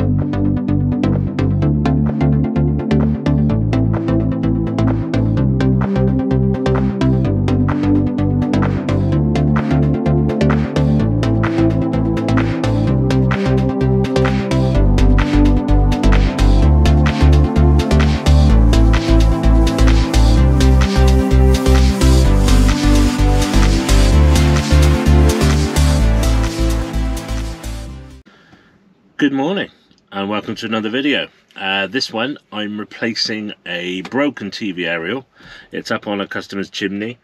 Good welcome to another video. Uh, this one I'm replacing a broken TV aerial. It's up on a customer's chimney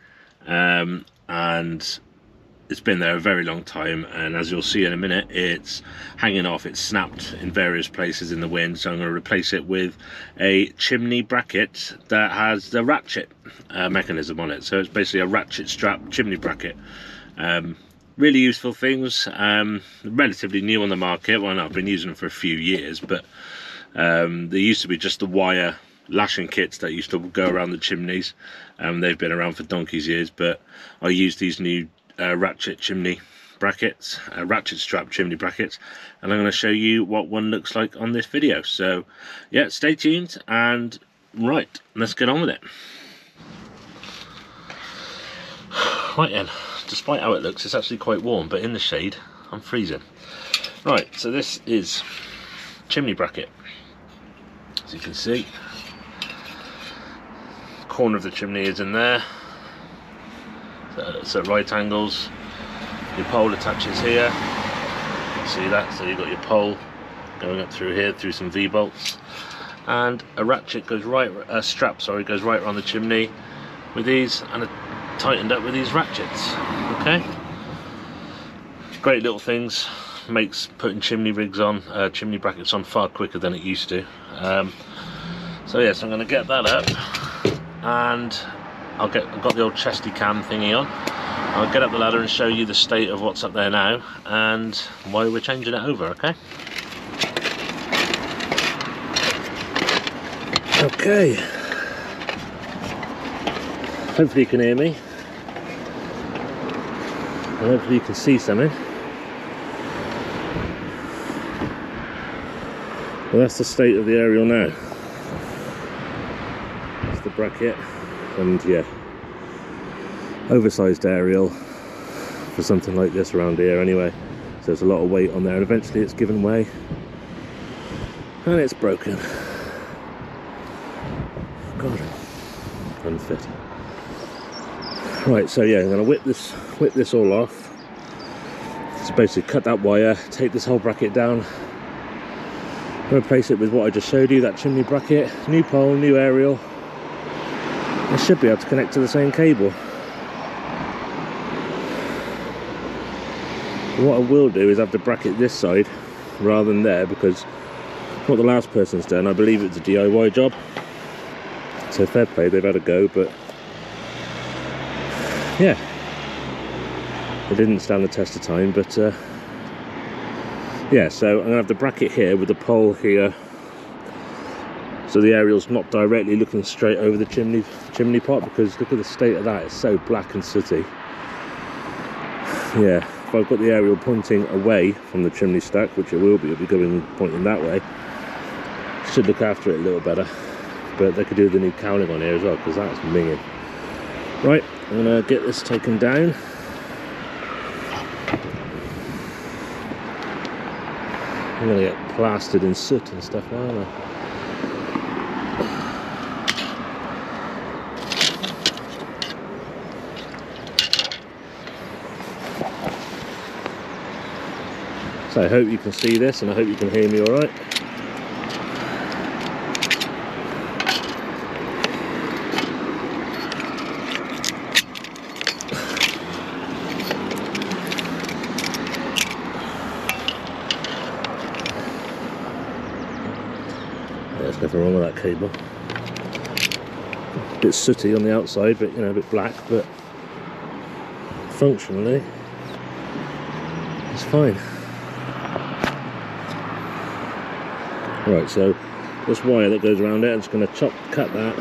um, and it's been there a very long time and as you'll see in a minute it's hanging off, it's snapped in various places in the wind so I'm going to replace it with a chimney bracket that has the ratchet uh, mechanism on it. So it's basically a ratchet strap chimney bracket. Um, really useful things. Um, relatively new on the market well i've been using them for a few years but um, there used to be just the wire lashing kits that used to go around the chimneys. Um, they've been around for donkey's years but i use these new uh, ratchet chimney brackets uh, ratchet strap chimney brackets and i'm going to show you what one looks like on this video. So yeah stay tuned and right let's get on with it. Right then despite how it looks, it's actually quite warm, but in the shade, I'm freezing. Right, so this is chimney bracket. As you can see, corner of the chimney is in there. So right angles. Your pole attaches here. See that? So you've got your pole going up through here through some V-bolts. And a ratchet goes right, a strap, sorry, goes right around the chimney with these and a tightened up with these ratchets okay? Great little things. Makes putting chimney rigs on uh, chimney brackets on far quicker than it used to. Um, so yes I'm going to get that up and I'll get I've got the old chesty cam thingy on. I'll get up the ladder and show you the state of what's up there now and why we're changing it over okay? Okay. Hopefully you can hear me hopefully you can see something. Well that's the state of the aerial now. It's the bracket. And yeah oversized aerial for something like this around here anyway. So there's a lot of weight on there and eventually it's given way. And it's broken. God unfit right so yeah i'm to whip this whip this all off. So basically cut that wire take this whole bracket down. Replace it with what i just showed you that chimney bracket. New pole new aerial. I should be able to connect to the same cable. What i will do is have to bracket this side rather than there because what the last person's done i believe it's a diy job. So fair play they've had a go but yeah, it didn't stand the test of time, but uh, yeah, so I'm gonna have the bracket here with the pole here. So the aerial's not directly looking straight over the chimney chimney pot because look at the state of that, it's so black and sooty. Yeah, if I've got the aerial pointing away from the chimney stack, which it will be, it'll be going pointing that way, should look after it a little better. But they could do the new cowling on here as well because that's minging. Right, I'm gonna get this taken down. I'm gonna get plastered in soot and stuff, aren't I? So I hope you can see this and I hope you can hear me all right. there's nothing wrong with that cable. A sooty on the outside, but you know, a bit black, but functionally, it's fine. Right, so this wire that goes around it, I'm just going to chop, cut that,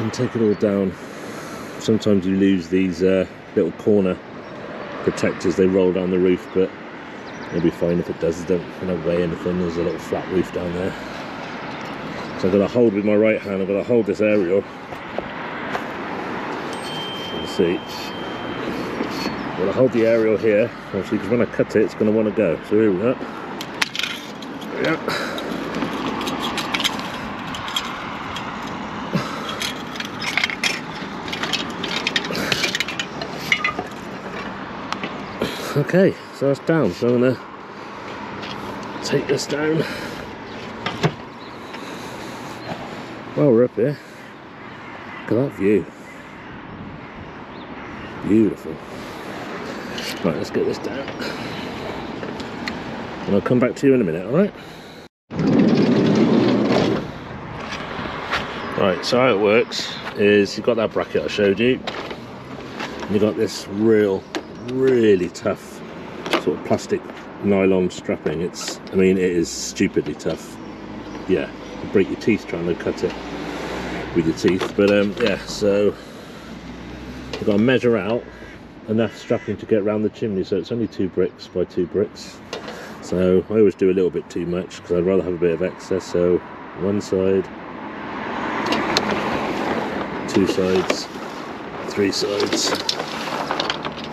and take it all down. Sometimes you lose these uh, little corner protectors, they roll down the roof, but It'll be fine if it does. Don't, don't weigh anything. There's a little flat roof down there. So I'm going to hold with my right hand. I'm going to hold this aerial. You see. I'm going to hold the aerial here, obviously, because when I cut it, it's going to want to go. So here we go. Yeah. Okay, so it's down. So I'm gonna take this down. While we're up here, look at that view. Beautiful. Right, let's get this down. And I'll come back to you in a minute, alright? Right, so how it works is you've got that bracket I showed you. You've got this real really tough sort of plastic nylon strapping. It's, I mean, it is stupidly tough. Yeah, break your teeth trying to cut it with your teeth. But um, yeah, so you've got to measure out enough strapping to get around the chimney. So it's only two bricks by two bricks. So I always do a little bit too much because I'd rather have a bit of excess. So one side, two sides, three sides,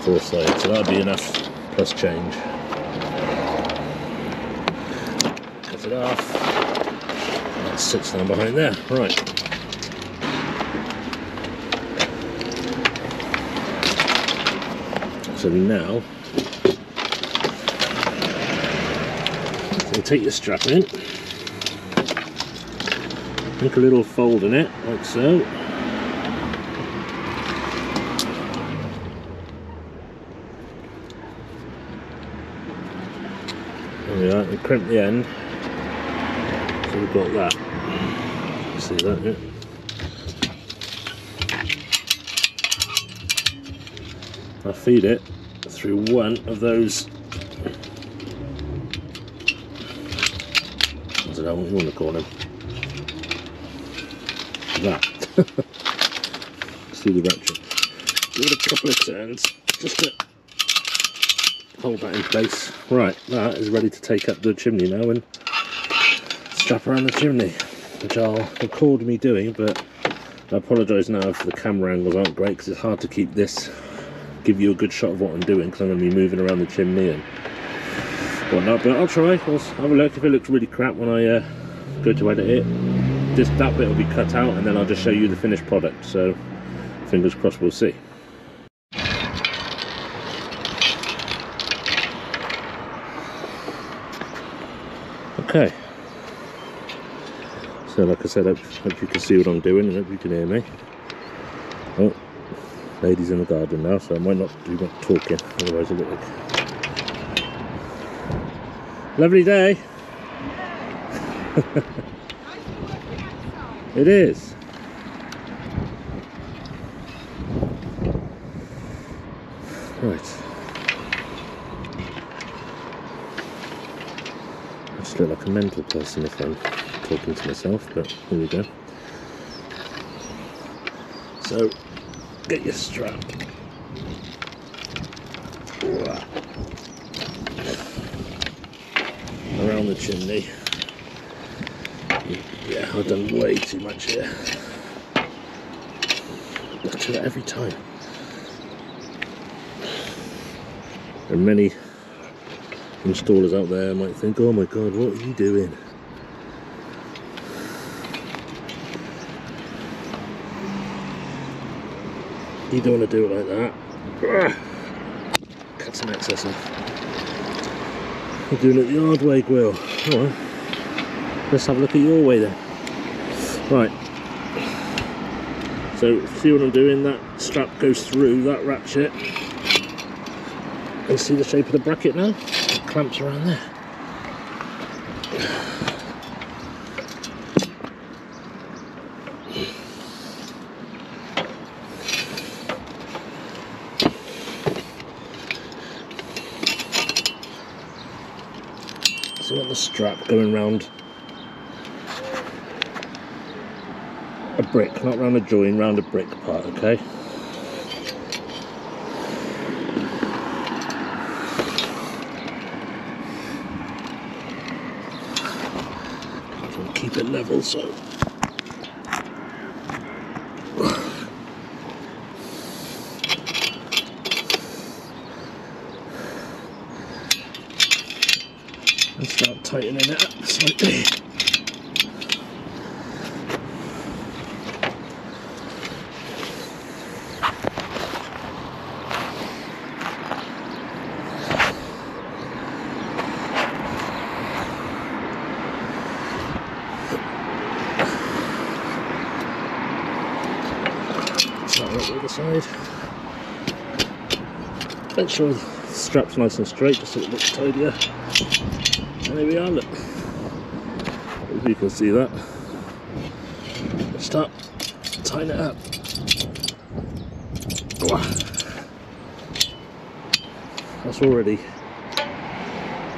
four sides. So that'd be enough plus change. Cut it off. That sits down behind there. Right. So now you take your strap in, make a little fold in it, like so. There we are, we crimp the end. So we've got that. See that, yeah? I feed it through one of those. I don't know what you want to call them. That. See the ratchet. Give it a couple of turns just to hold that in place. Right, that is ready to take up the chimney now and strap around the chimney, which I'll record me doing, but I apologise now if the camera angles aren't great because it's hard to keep this, give you a good shot of what I'm doing because I'm going to be moving around the chimney and whatnot, but I'll try, I'll have a look if it looks really crap when I uh, go to edit it. Just that bit will be cut out and then I'll just show you the finished product, so fingers crossed we'll see. Okay. So like I said, I hope you can see what I'm doing and hope you can hear me. Oh, ladies in the garden now, so I might not do much talking, otherwise I look. Lovely day. it is. Right. I just look like a mental person if I'm talking to myself, but here we go. So, get your strap. Around the chimney. Yeah, I've done way too much here. I do it every time. Are many installers out there might think, oh my god, what are you doing? You don't want to do it like that. Cut some excess off. You're doing it the hard way, Gwill. Alright. Let's have a look at your way then. Right. So, see what I'm doing? That strap goes through that ratchet. And see the shape of the bracket now? It clamps around there. strap going round a brick, not round a join, round a brick part, okay? Keep it level so and start tightening it up slightly. The other side. Make sure the strap's nice and straight just so it looks tidier. There we are, look. If you can see that. Start tying it up. That's already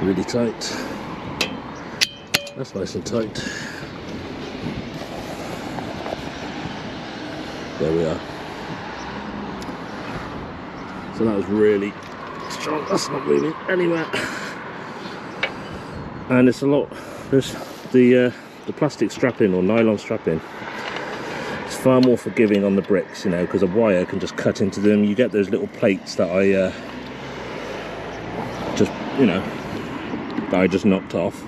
really tight. That's nice and tight. There we are. So that was really strong. That's not moving anywhere and it's a lot there's the uh, the plastic strapping or nylon strapping it's far more forgiving on the bricks you know because a wire can just cut into them. You get those little plates that I uh, just you know that I just knocked off.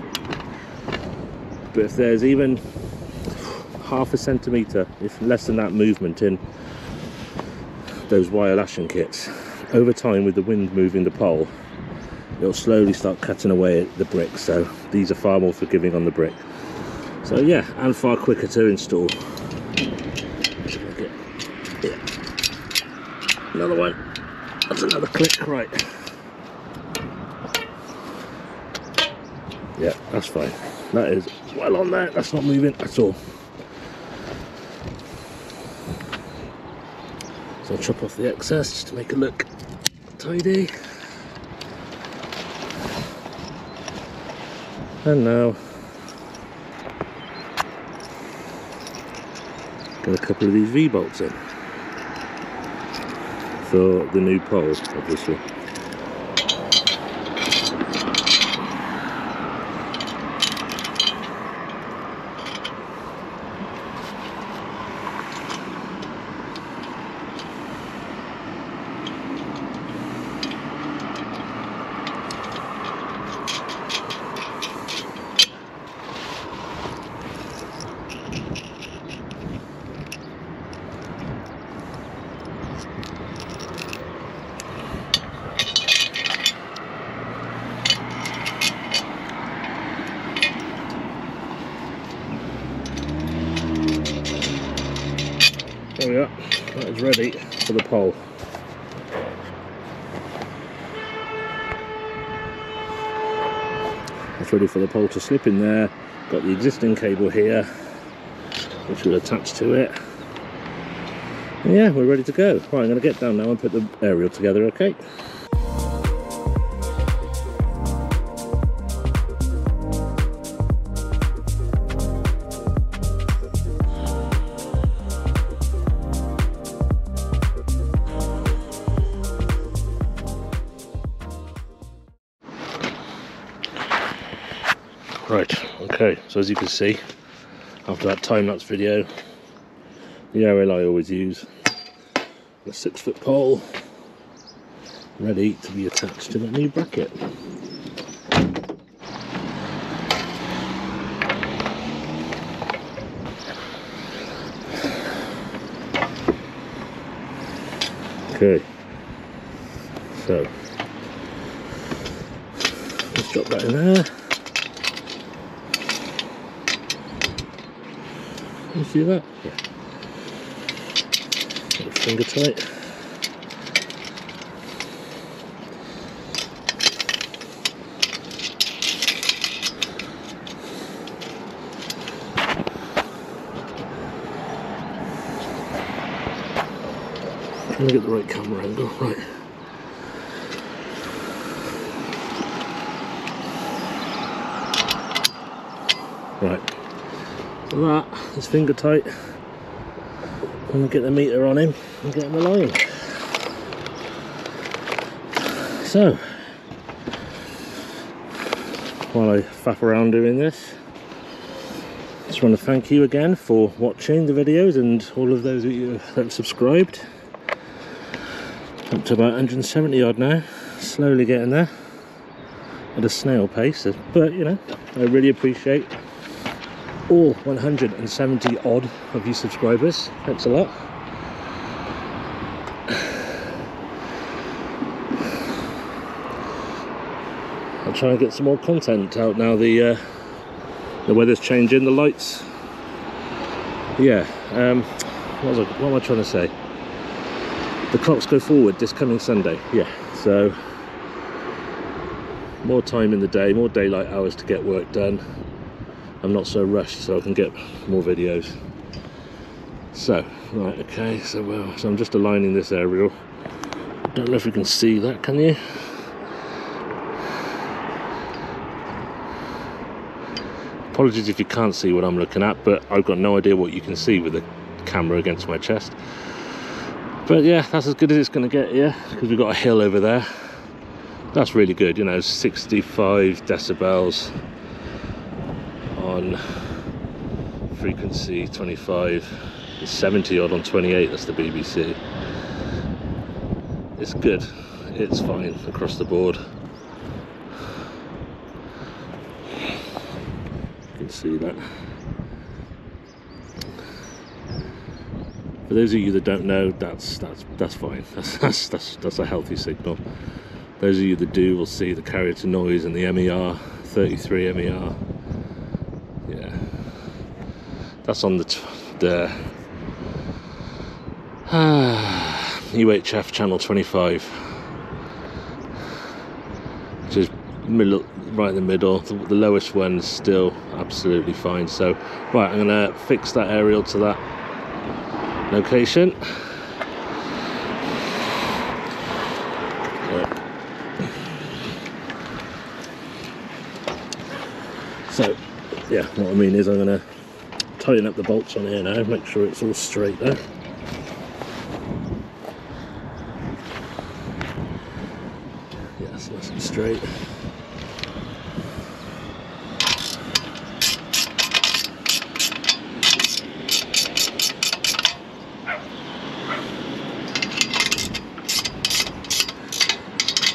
But if there's even half a centimeter if less than that movement in those wire lashing kits over time with the wind moving the pole it'll slowly start cutting away at the brick so these are far more forgiving on the brick. So yeah and far quicker to install. Yeah. another one. That's another click right. Yeah that's fine. That is well on there. That's not moving at all. So I'll chop off the excess just to make it look tidy And now, get a couple of these V-bolts in for the new pole, obviously. There we are, that is ready for the pole. That's ready for the pole to slip in there. Got the existing cable here, which will attach to it. And yeah, we're ready to go. Right, I'm going to get down now and put the aerial together, okay? Right, okay, so as you can see, after that time-lapse video, the aerial I always use, a six foot pole, ready to be attached to that new bracket. Okay, so let's drop that in there. You see that? Yeah. Finger tight. Trying to get the right camera angle, right. Right. So that is finger tight. I'm gonna get the meter on him and get him line. So, while I faff around doing this, just want to thank you again for watching the videos and all of those of you that have subscribed. Up to about 170 odd now, slowly getting there at a snail pace, but you know, I really appreciate all 170 odd of you subscribers. Thanks a lot. Try and get some more content out now the uh, the weather's changing, the lights. Yeah, um, what, I, what am I trying to say? The clocks go forward this coming Sunday, yeah, so more time in the day, more daylight hours to get work done. I'm not so rushed so I can get more videos. So, right, okay, so, well, so I'm just aligning this aerial. Don't know if you can see that, can you? Apologies if you can't see what I'm looking at, but I've got no idea what you can see with the camera against my chest. But yeah, that's as good as it's going to get here, because we've got a hill over there. That's really good, you know, 65 decibels on frequency 25, 70 odd on 28, that's the BBC. It's good, it's fine across the board. Can see that. For those of you that don't know, that's that's that's fine. That's that's that's, that's a healthy signal. Those of you that do will see the carrier to noise and the MER 33 MER. Yeah, that's on the the uh, UHF channel 25, which is middle right in the middle. The, the lowest one's still absolutely fine. So right I'm gonna fix that aerial to that location. So yeah what I mean is I'm gonna tighten up the bolts on here now make sure it's all straight there. Yes nice and straight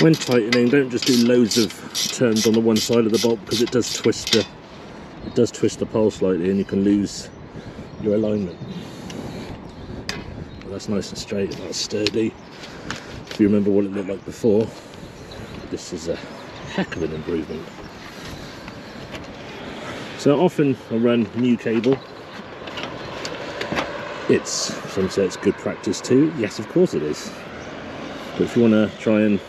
when tightening don't just do loads of turns on the one side of the bolt because it does twist the it does twist the pole slightly and you can lose your alignment. But that's nice and straight that's sturdy. If you remember what it looked like before this is a heck of an improvement. So often I run new cable. It's some say it's good practice too. Yes of course it is. But if you want to try and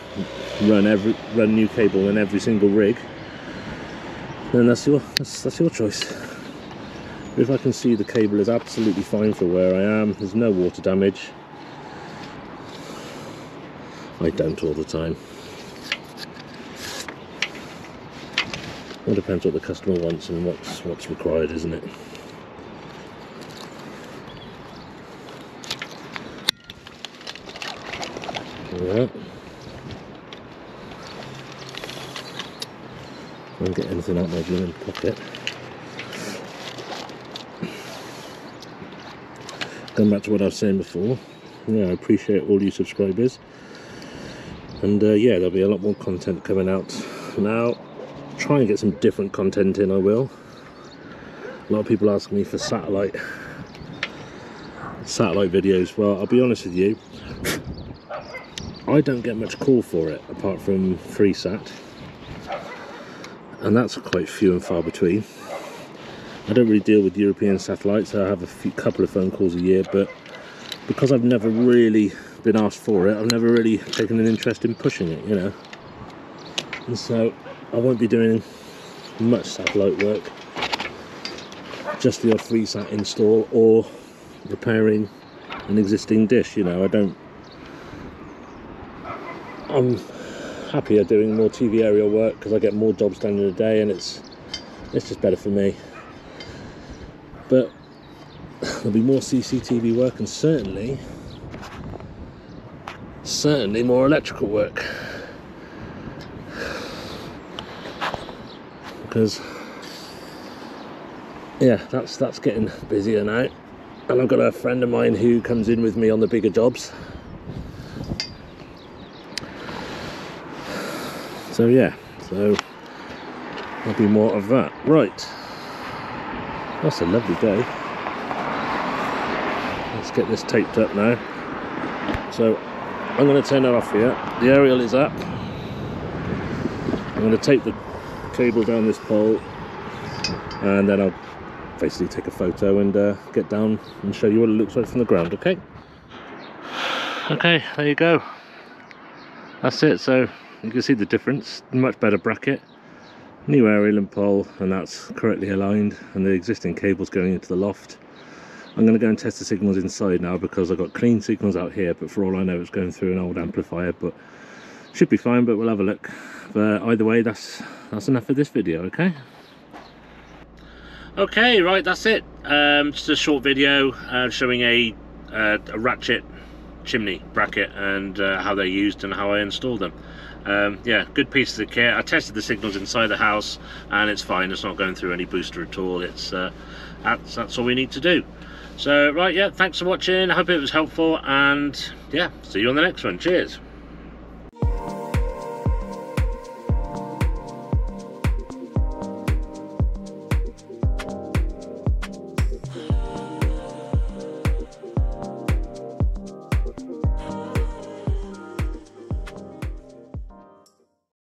run every run new cable in every single rig then that's your that's, that's your choice. If I can see the cable is absolutely fine for where I am there's no water damage. I don't all the time. It depends what the customer wants and what's what's required isn't it? Yeah. Out my blooming pocket. Going back to what I was saying before, yeah, I appreciate all you subscribers. And uh, yeah, there'll be a lot more content coming out. Now, try and get some different content in, I will. A lot of people ask me for satellite satellite videos. Well, I'll be honest with you, I don't get much call for it apart from FreeSat and that's quite few and far between. I don't really deal with European satellites, I have a few, couple of phone calls a year, but because I've never really been asked for it, I've never really taken an interest in pushing it, you know. And so I won't be doing much satellite work, just the odd FreeSat install or repairing an existing dish, you know. I don't. I'm happier doing more TV aerial work because I get more jobs done in a day and it's it's just better for me. But there'll be more CCTV work and certainly certainly more electrical work because yeah, that's that's getting busier now. And I've got a friend of mine who comes in with me on the bigger jobs. So yeah, so there'll be more of that. Right, that's a lovely day. Let's get this taped up now. So I'm going to turn it off here. The aerial is up. I'm going to tape the cable down this pole and then I'll basically take a photo and uh, get down and show you what it looks like from the ground, okay? Okay, there you go. That's it, so you can see the difference. Much better bracket, new aerial and pole, and that's correctly aligned, and the existing cable's going into the loft. I'm going to go and test the signals inside now because I've got clean signals out here, but for all I know it's going through an old amplifier, but should be fine, but we'll have a look. But either way, that's that's enough for this video, okay? Okay, right, that's it. Um, just a short video uh, showing a, uh, a ratchet chimney bracket and uh, how they're used and how I installed them. Um, yeah, good pieces of kit. I tested the signals inside the house and it's fine. It's not going through any booster at all. It's uh, that's, that's all we need to do. So, right, yeah, thanks for watching. I hope it was helpful and yeah, see you on the next one. Cheers.